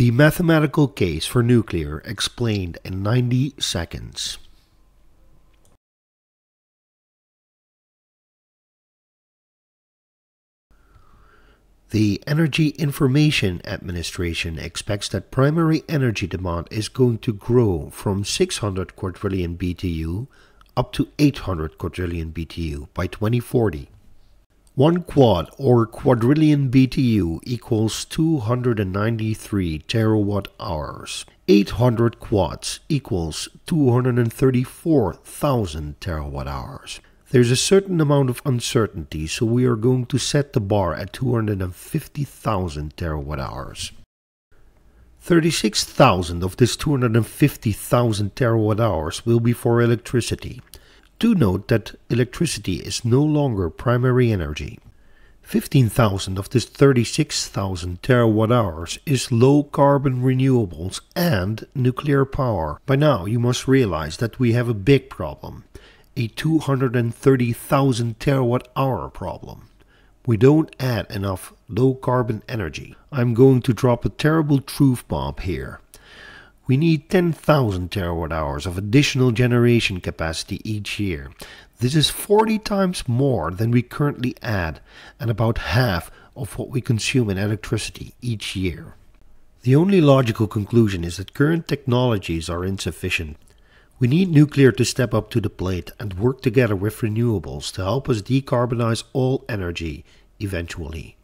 The mathematical case for nuclear explained in 90 seconds. The Energy Information Administration expects that primary energy demand is going to grow from 600 quadrillion BTU up to 800 quadrillion BTU by 2040. 1 quad or quadrillion BTU equals 293 terawatt hours. 800 quads equals 234,000 terawatt hours. There's a certain amount of uncertainty, so we are going to set the bar at 250,000 terawatt hours. 36,000 of this 250,000 terawatt hours will be for electricity. Do note that electricity is no longer primary energy. 15,000 of this 36,000 terawatt hours is low carbon renewables and nuclear power. By now you must realize that we have a big problem, a 230,000 terawatt hour problem. We don't add enough low carbon energy. I'm going to drop a terrible truth bomb here. We need 10,000 terawatt hours of additional generation capacity each year. This is 40 times more than we currently add and about half of what we consume in electricity each year. The only logical conclusion is that current technologies are insufficient. We need nuclear to step up to the plate and work together with renewables to help us decarbonize all energy eventually.